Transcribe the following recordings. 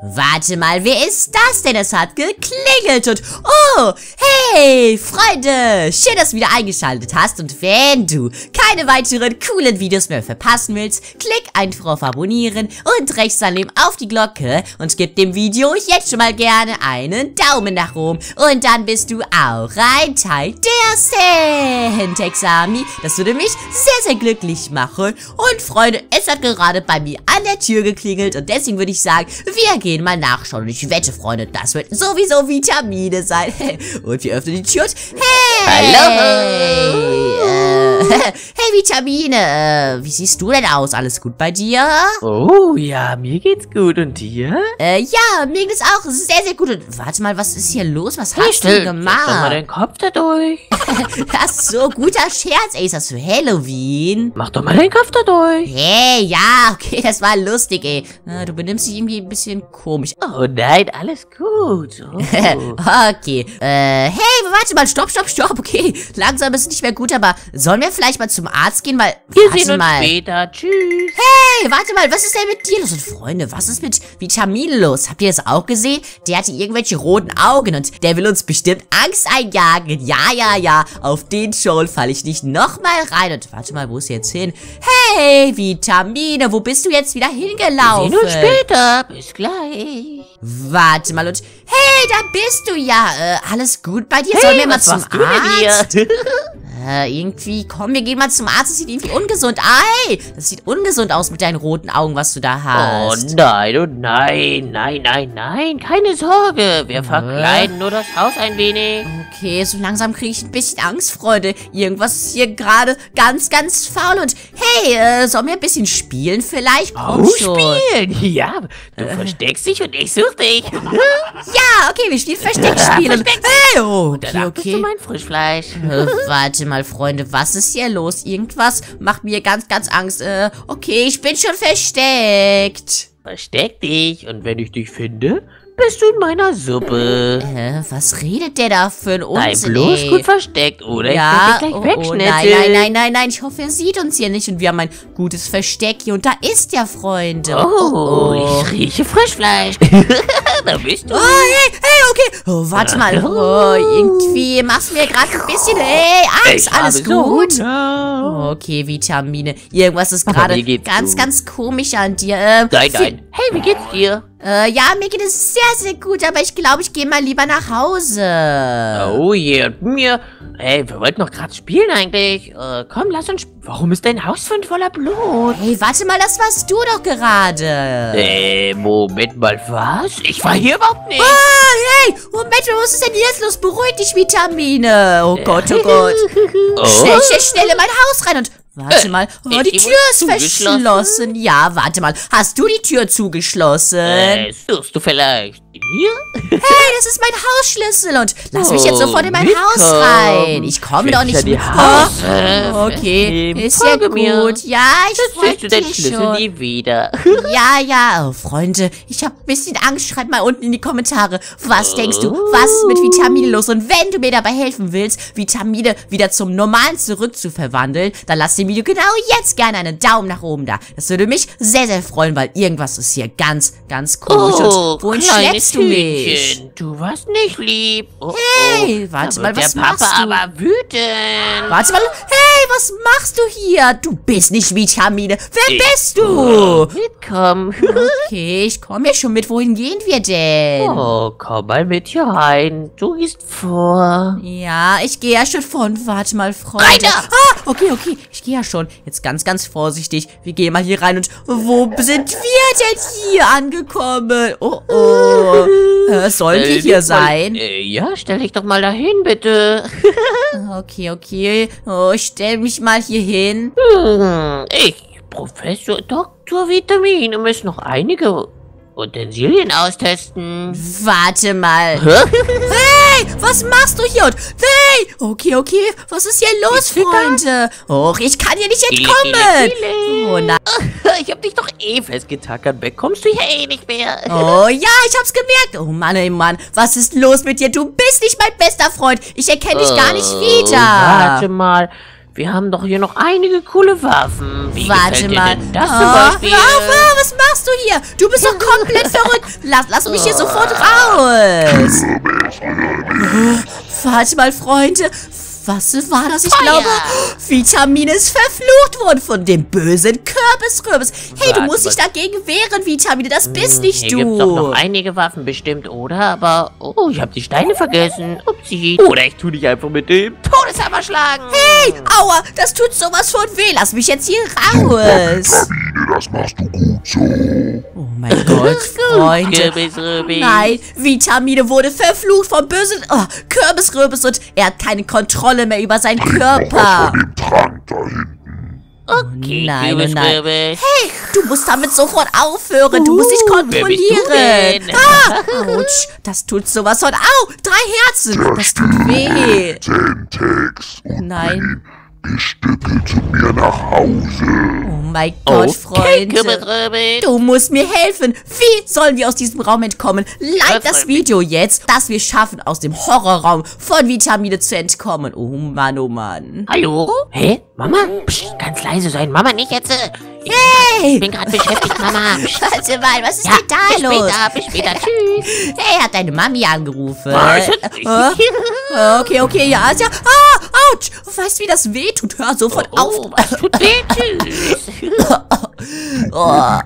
Warte mal, wer ist das denn? Es hat geklingelt und... Oh, hey, Freunde! Schön, dass du wieder eingeschaltet hast. Und wenn du keine weiteren coolen Videos mehr verpassen willst, klick einfach auf Abonnieren und rechts daneben auf die Glocke und gib dem Video jetzt schon mal gerne einen Daumen nach oben. Und dann bist du auch ein Teil der Syntax Army. Das würde mich sehr, sehr glücklich machen. Und Freunde, es hat gerade bei mir an der Tür geklingelt und deswegen würde ich sagen, wir gehen mal nachschauen. Und ich wette, Freunde, das wird sowieso Vitamine sein. Und wir öffnen die Tür hey! Hallo! Äh, hey, Vitamine, äh, wie siehst du denn aus? Alles gut bei dir? Oh, ja, mir geht's gut. Und dir? Äh, ja, mir geht es auch sehr, sehr gut. Und warte mal, was ist hier los? Was hast du Steck doch mal gemacht? deinen Kopf da durch. Das ist so guter Scherz, ey. Ist das für Halloween? Mach doch mal deinen Kopf da durch. Hey, ja, okay, das war lustig, ey. Äh, Du benimmst dich irgendwie ein bisschen komisch. Oh nein, alles gut. Oh. okay. Äh, hey, warte mal, stopp, stopp, stopp. Okay, langsam ist nicht mehr gut, aber sollen wir vielleicht mal zum Arzt gehen? Weil, Wir warte sehen uns mal. später. Tschüss. Hey, warte mal, was ist denn mit dir los? Und Freunde, was ist mit Vitamin los? Habt ihr das auch gesehen? Der hatte irgendwelche roten Augen und der will uns bestimmt Angst einjagen. Ja, ja, ja, auf den Troll falle ich nicht nochmal rein. Und warte mal, wo ist jetzt hin? Hey, Vitamine, wo bist du jetzt wieder Wir hingelaufen? sehen uns später. Bis gleich. Warte mal und hey, da bist du ja. Äh, alles gut bei dir? Sollen wir mal zum Arzt? Äh, irgendwie, komm, wir gehen mal zum Arzt. Das sieht irgendwie ungesund. Ei, das sieht ungesund aus mit deinen roten Augen, was du da Oh hast. nein, oh nein, nein, nein, nein, keine Sorge. Wir verkleiden nur das Haus ein wenig. Okay, so langsam kriege ich ein bisschen Angst, Freunde. Irgendwas ist hier gerade ganz, ganz faul. Und hey, äh, sollen wir ein bisschen spielen vielleicht? Komm Oh, schon. spielen. Ja, du versteckst dich und ich such dich. Ja, okay, wir spielen Versteckspielen. hey, oh, okay, Danach bist du okay. mein Frischfleisch. Äh, warte mal, Freunde, was ist hier los? Irgendwas macht mir ganz, ganz Angst. Äh, okay, ich bin schon versteckt. Versteck dich und wenn ich dich finde, bist du in meiner Suppe. Äh, was redet der da für ein Sei Unsinn, bloß ey? gut versteckt oder ja, ich oh, gleich oh, wegschnitzeln. nein, nein, nein, nein, nein. Ich hoffe, er sieht uns hier nicht und wir haben ein gutes Versteck hier. Und da ist ja, Freunde. Oh, ich rieche Frischfleisch. da bist du. Oh, hey, hey, okay. Oh, warte mal. Oh, irgendwie machst du mir gerade ein bisschen. Hey, Angst, alles so gut? Hunger. Okay, Vitamine. Irgendwas ist gerade ganz, gut. ganz komisch an dir. Äh, Nein, nein. Hey, wie geht's dir? Äh, ja, mir geht es sehr, sehr gut, aber ich glaube, ich gehe mal lieber nach Hause. Oh je, und mir. Hey, wir wollten noch gerade spielen eigentlich. Äh, komm, lass uns. Warum ist dein Haus von voller Blut? Hey, warte mal, das warst du doch gerade. Äh, Moment mal, was? Ich war hier überhaupt nicht. Ah, hey, Moment, was ist denn jetzt los? Beruhig dich, Vitamine. Oh Gott, oh Gott. Oh. Schnell, schnell, schnell in mein Haus rein und warte mal. Oh, die Tür ist verschlossen. Ja, warte mal. Hast du die Tür zugeschlossen? Äh, suchst du vielleicht hier? Hey, das ist mein Hausschlüssel und lass mich jetzt Oh, sofort in mein mitkommen. Haus rein. Ich komme doch nicht mit. Oh, okay, festnehmen. ist ja Folge mir. gut. Ja, ich deinen dir Schlüssel schon. nie wieder. Ja, ja, oh, Freunde, ich habe ein bisschen Angst. Schreibt mal unten in die Kommentare, was denkst du, was ist mit Vitamine los? Und wenn du mir dabei helfen willst, Vitamine wieder zum Normalen zurückzuverwandeln, dann lass dem Video genau jetzt gerne einen Daumen nach oben da. Das würde mich sehr, sehr freuen, weil irgendwas ist hier ganz, ganz komisch. Oh, Und wohin kleines schleppst du mich? Hühnchen, Du warst nicht lieb. Oh, Hey, oh. warte mal, was der Papa machst du? aber wütend. Warte mal, hey, was machst du hier? Du bist nicht Vitamine. Wer Ich- bist du? Mitkommen. Okay, ich komme ja schon mit. Wohin gehen wir denn? Oh, komm mal mit hier rein. Du gehst vor. Ja, ich gehe ja schon von. Warte mal, Freunde. Reiter! Ah, okay, okay. Ich gehe ja schon. Jetzt ganz, ganz vorsichtig. Wir gehen mal hier rein. Und wo sind wir denn hier angekommen? Oh, oh. Äh, Stell hier dich mal- sein? Äh, ja, stell dich doch mal dahin, bitte. Okay, okay. Oh, ich stell mich mal hier hin. Hm, ich, Professor Dr. Vitamin, du musst noch einige Utensilien austesten. Warte mal. Hä? Hey, was machst du hier? Und hey, okay, okay. Was ist hier los, wieder? Freunde? Och, ich kann hier nicht entkommen. Oh nein. Ich hab dich doch eh festgetackert. Bekommst du hier eh nicht mehr. Oh ja, ich hab's gemerkt. Oh Mann, ey Mann, was ist los mit dir? Du bist nicht mein bester Freund. Ich erkenne dich gar nicht Oh, wieder. Warte mal. Wir haben doch hier noch einige coole Waffen. Wie Warte mal. das Ah, zum Beispiel? ah, was machst du hier? Du bist doch komplett verrückt. Lass, lass mich hier sofort raus. Warte mal, Freunde. Was war das? Ich Feuer. glaube, Vitamin ist verflucht worden von dem bösen Kürbisrübis. Hey, du Warte musst dich dagegen wehren, Vitamine. Das bist Hm, nicht Hier du. gibt's doch noch einige Waffen bestimmt, oder? Aber, oh, ich habe die Steine vergessen. Upsi. Oder ich tu dich einfach mit dem Todeshammer schlagen. Hey, aua, das tut sowas von weh. Lass mich jetzt hier raus. Das machst du gut so. Oh mein Gott, Freunde. Kürbisrübi. Nein, Vitamine wurde verflucht vom bösen oh, Kürbisrübis und er hat keine Kontrolle mehr über seinen Noch was Körper. von dem Trank da hinten. Okay, Nein, nein. Hey, du musst damit sofort aufhören. Du musst dich Uh, kontrollieren. Ah, Autsch, das tut sowas von. Au, drei Herzen. Das tut weh. Zentex und Nein. bring die Stücke zu mir nach Hause. Oh mein Gott, Okay, Freunde. Du musst mir helfen. Wie sollen wir aus diesem Raum entkommen? Like das. Video jetzt, dass wir schaffen, aus dem Horrorraum von Vitamine zu entkommen. Oh Mann, oh Mann. Hallo? Hä? Mama? Psst, ganz leise sein. Mama, nicht jetzt. Ich Hey! bin gerade beschäftigt, Mama. Warte mal, was ist Ja, denn da bis los? später, bis später. Tschüss. Hey, hat deine Mami angerufen. Was? Äh, okay, okay, ja, ja. Ah, ouch. Weißt du, wie das weh tut? Hör sofort auf. Oh, was tut weh? Tschüss. Oh.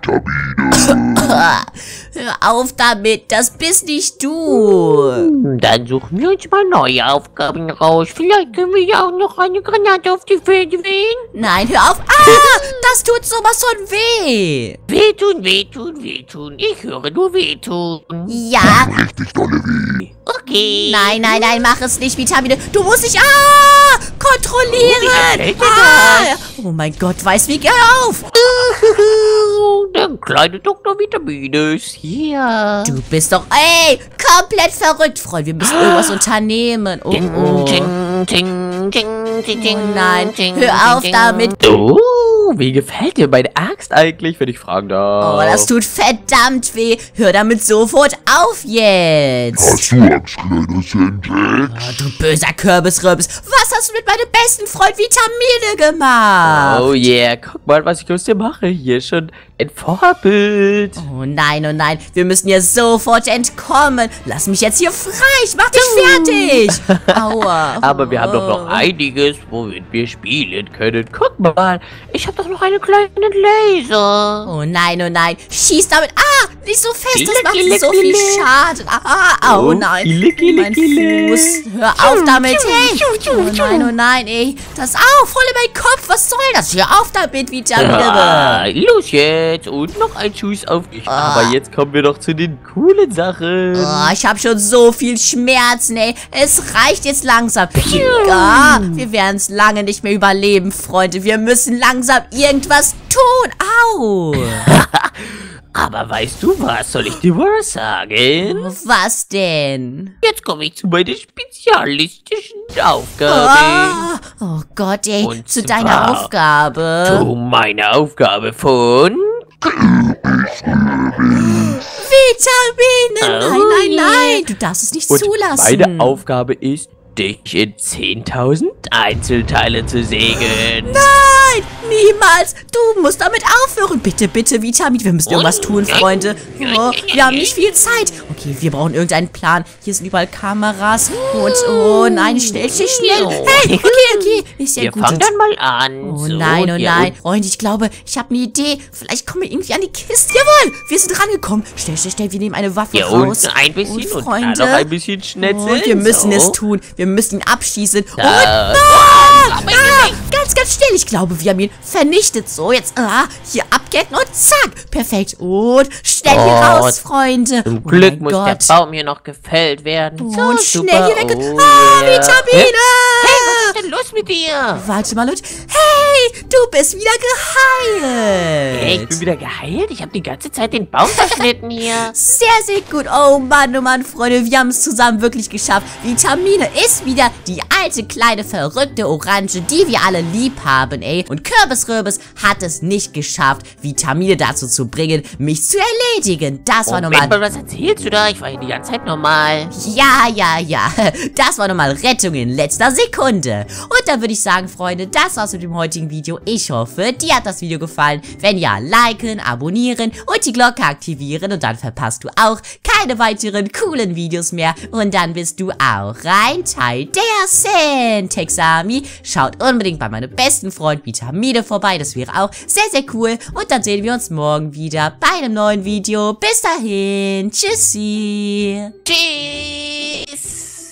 Hör auf damit, das bist nicht du. Dann suchen wir uns mal neue Aufgaben raus. Vielleicht können wir ja auch noch eine Granate auf die Felde wehen. Nein, hör auf. Ah, das tut sowas von weh. Wehtun, wehtun, wehtun. Ich höre nur wehtun. Ja, Richtig dolle weh. Okay. nein, nein, nein, mach es nicht, Vitamine. Du musst dich, ah, kontrollieren. Oh, Ah, oh mein Gott, weiß wie, hör auf. Der kleine Dr. Vitamine ist hier. Du bist doch, ey, komplett verrückt, Freund. Wir müssen irgendwas unternehmen. Oh, Ting, oh. ting, ting, ting, ting, ting, Oh nein, ting, hör auf damit. Oh, wie gefällt dir meine Axt eigentlich, wenn ich fragen darf? Oh, das tut verdammt weh. Hör damit sofort auf jetzt. Hast du Angst, kleiner Zentex? Oh, du böser Kürbisrübs. Was hast du mit meinem besten Freund Vitamine gemacht? Oh yeah, guck mal, was ich aus dir mache. Hier schon ein Vorbild. Oh nein, oh nein, wir müssen hier sofort entkommen. Lass mich jetzt hier frei, ich mach dich fertig. Aua. Aber wir haben doch noch einiges, womit wir spielen können. Guck mal, ich habe doch noch einen kleinen Laser. Oh nein, oh nein, schieß damit. Ah, nicht so fest, das macht so viel. Schaden. Ah, oh Oh, nein, mein. Fuß. Hör auf damit, hey. Oh nein, oh nein, ey. Das, au, voll in meinen Kopf, was soll das? Hör auf damit, Vitamine. Ah, los jetzt und noch ein Schuss auf dich. Ah. Aber jetzt kommen wir doch zu den coolen Sachen. Oh, ich habe schon so viel Schmerzen, ey. Es reicht jetzt langsam. Ja, wir werden es lange nicht mehr überleben, Freunde. Wir müssen langsam irgendwas tun. Au. Aber weißt du was, soll ich dir was sagen? Was denn? Jetzt komme ich zu meiner spezialistischen Aufgabe. Ah, oh Gott, ey. Und zu deiner Aufgabe. Zu meiner Aufgabe von... Vitamine. Oh, Nein, nein, nein. Du darfst es nicht Und zulassen. meine Aufgabe ist, dich in 10.000 Einzelteile zu sägen. Nein, niemals. Du musst damit aufhören. Bitte, bitte, Vitamin. Wir müssen irgendwas tun, Freunde. Oh, wir haben nicht viel Zeit. Okay, wir brauchen irgendeinen Plan. Hier sind überall Kameras. Und, oh nein, schnell, schnell, schnell. Hey, okay, okay. Ist ja Wir gut. fangen dann mal an. Oh nein, oh ja, nein. Freunde, ich glaube, ich habe eine Idee. Vielleicht kommen wir irgendwie an die Kiste. Jawohl, wir sind rangekommen. Schnell, schnell, schnell. Wir nehmen eine Waffe Hier raus. unten ein bisschen und und, Freunde. noch ein bisschen schnetzeln. Und wir müssen so. es tun. Wir müssen ihn abschießen. Und. Ah, ah, ganz, ganz schnell. Ich glaube, wir haben ihn vernichtet. So, jetzt ah, hier abgecken und zack. Perfekt. Und schnell hier Oh, raus, Freunde. Zum oh Glück mein muss Gott. der Baum hier noch gefällt werden. Und so, schnell super. hier weg. Oh, ah, yeah. Vitamine. Was ist denn los mit dir? Warte mal, Leute. Hey, du bist wieder geheilt. Hey, ich bin wieder geheilt? Ich habe die ganze Zeit den Baum zerschnitten hier. Sehr, sehr gut. Oh Mann, oh Mann, Freunde, wir haben es zusammen wirklich geschafft. Vitamine ist wieder die alte, kleine, verrückte Orange, die wir alle lieb haben, ey. Und Kürbisrübis hat es nicht geschafft, Vitamine dazu zu bringen, mich zu erledigen. Das war Moment nochmal... mal, was erzählst du da? Ich war hier die ganze Zeit normal. Ja, ja, ja. Das war nochmal Rettung in letzter Sekunde. Und dann würde ich sagen, Freunde, das war's mit dem heutigen Video. Ich hoffe, dir hat das Video gefallen. Wenn ja, liken, abonnieren und die Glocke aktivieren und dann verpasst du auch keine weiteren coolen Videos mehr. Und dann bist du auch ein Teil der Sandtexami. Schaut unbedingt bei meinem besten Freund Vitamine vorbei, das wäre auch sehr, sehr cool. Und dann sehen wir uns morgen wieder bei einem neuen Video. Bis dahin, tschüssi. Tschüss.